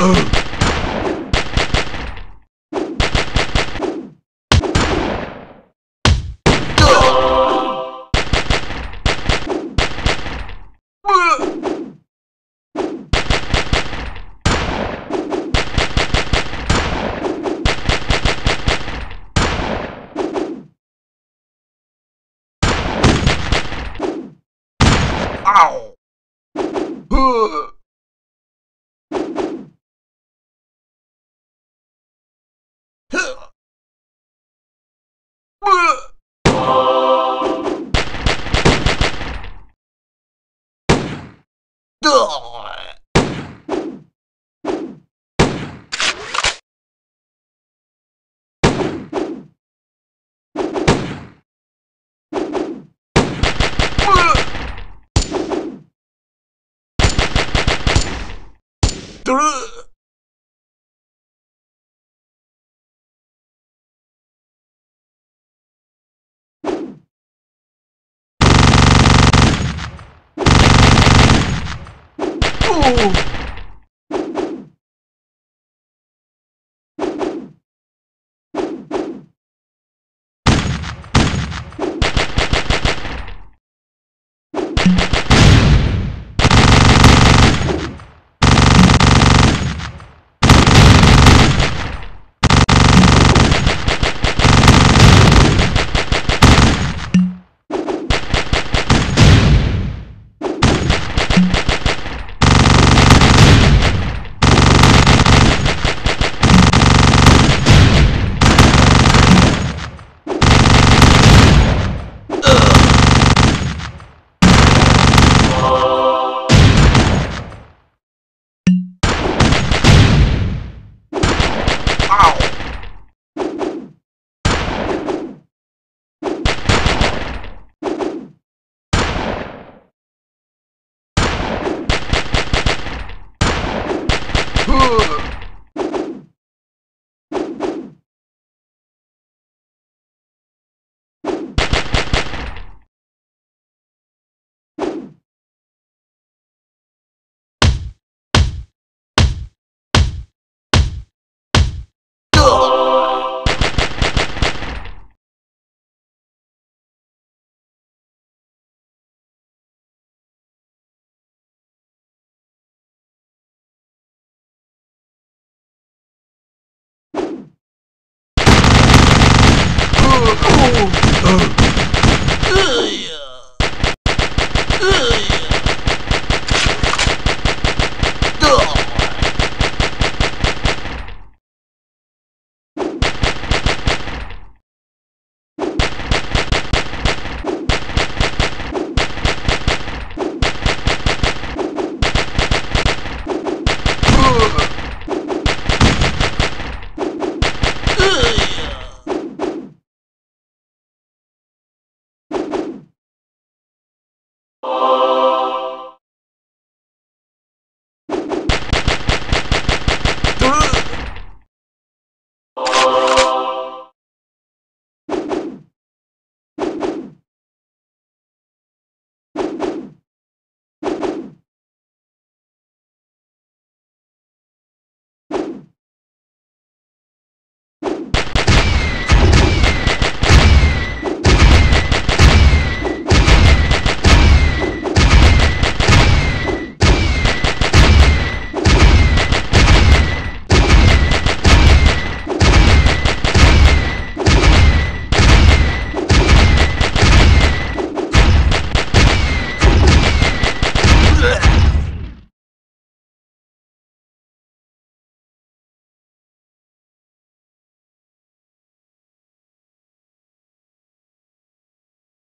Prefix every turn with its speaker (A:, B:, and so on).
A: Ow! Huh. 错 Huh. Oh! Oh.